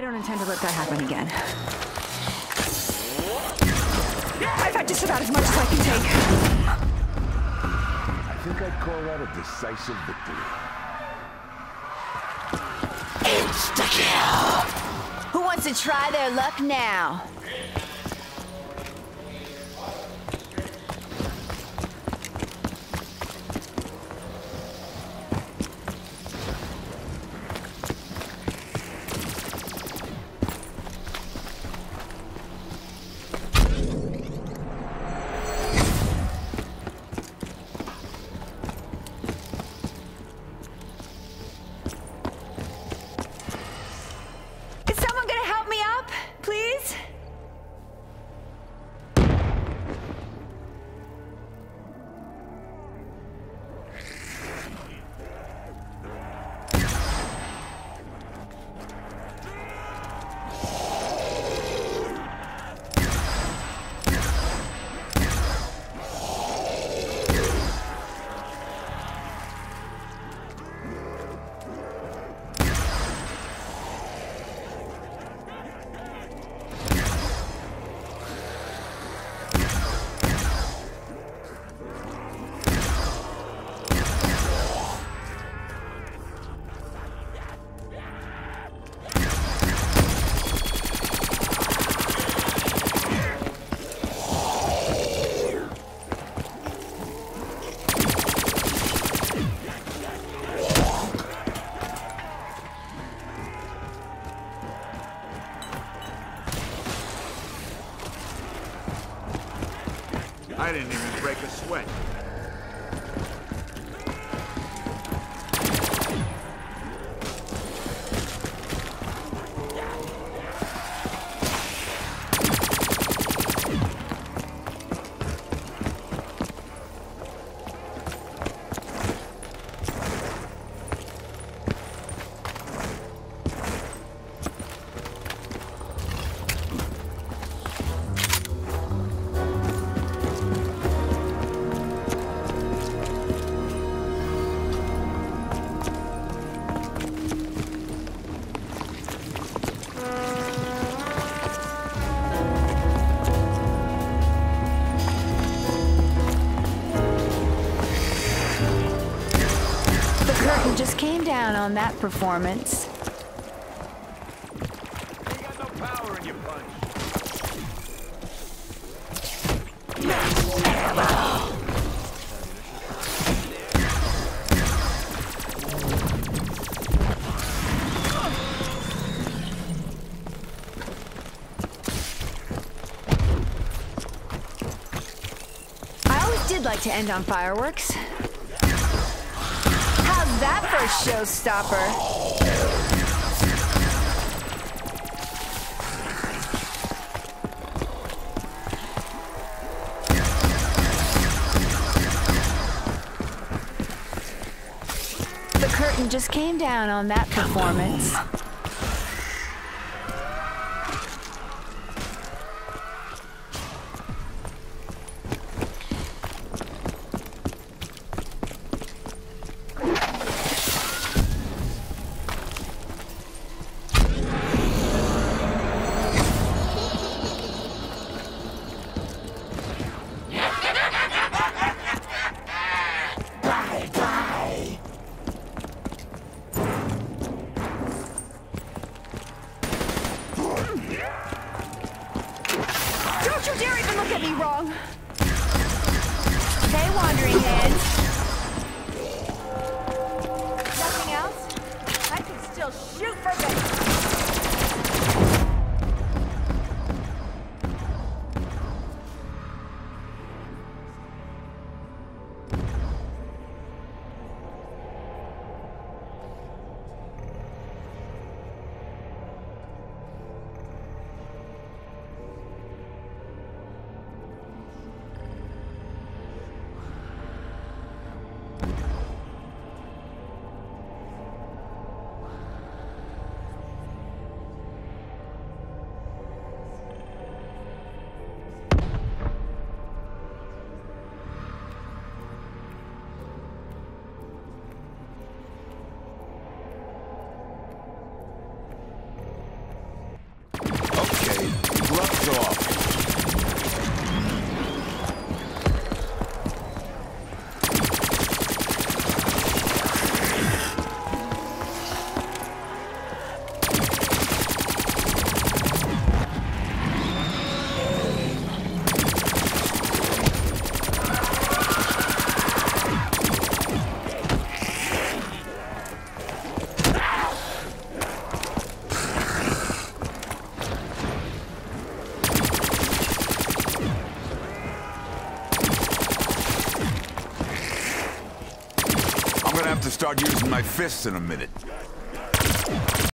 I don't intend to let that happen again. I've had just about as much as I can take. I think I'd call that a decisive victory. Who wants to try their luck now? I didn't even break a sweat. Came down on that performance. I always did like to end on fireworks. A showstopper? The curtain just came down on that performance. Okay, gloves off. Start using my fists in a minute.